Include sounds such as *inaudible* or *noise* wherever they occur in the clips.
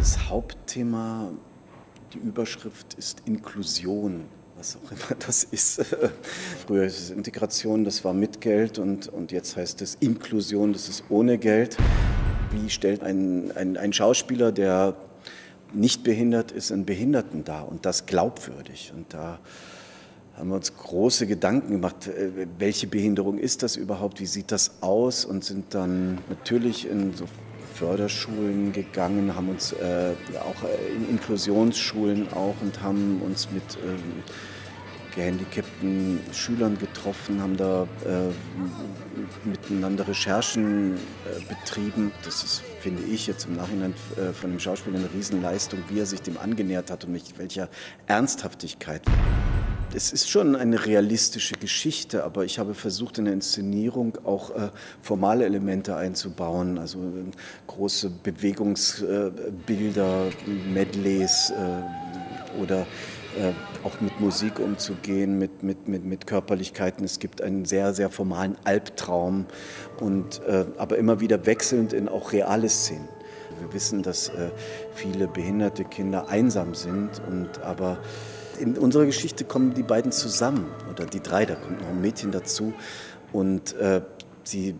Das Hauptthema, die Überschrift ist Inklusion, was auch immer das ist. *laughs* Früher ist es Integration, das war mit Geld und, und jetzt heißt es Inklusion, das ist ohne Geld. Wie stellt ein, ein, ein Schauspieler, der nicht behindert ist, einen Behinderten dar und das glaubwürdig? Und da haben wir uns große Gedanken gemacht, äh, welche Behinderung ist das überhaupt, wie sieht das aus und sind dann natürlich in so Förderschulen gegangen, haben uns äh, auch äh, in Inklusionsschulen auch und haben uns mit ähm, gehandicapten Schülern getroffen, haben da äh, miteinander Recherchen äh, betrieben. Das ist, finde ich, jetzt im Nachhinein äh, von dem Schauspieler eine Riesenleistung, wie er sich dem angenähert hat und mit welcher Ernsthaftigkeit es ist schon eine realistische Geschichte, aber ich habe versucht, in der Inszenierung auch äh, formale Elemente einzubauen, also äh, große Bewegungsbilder, äh, Medleys äh, oder äh, auch mit Musik umzugehen, mit, mit, mit, mit Körperlichkeiten. Es gibt einen sehr, sehr formalen Albtraum, und, äh, aber immer wieder wechselnd in auch reale Szenen. Wir wissen, dass viele behinderte Kinder einsam sind, und aber in unserer Geschichte kommen die beiden zusammen, oder die drei, da kommt noch ein Mädchen dazu. Und äh, sie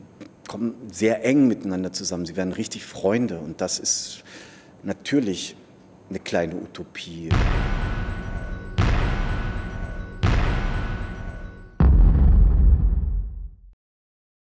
kommen sehr eng miteinander zusammen. Sie werden richtig Freunde. Und das ist natürlich eine kleine Utopie.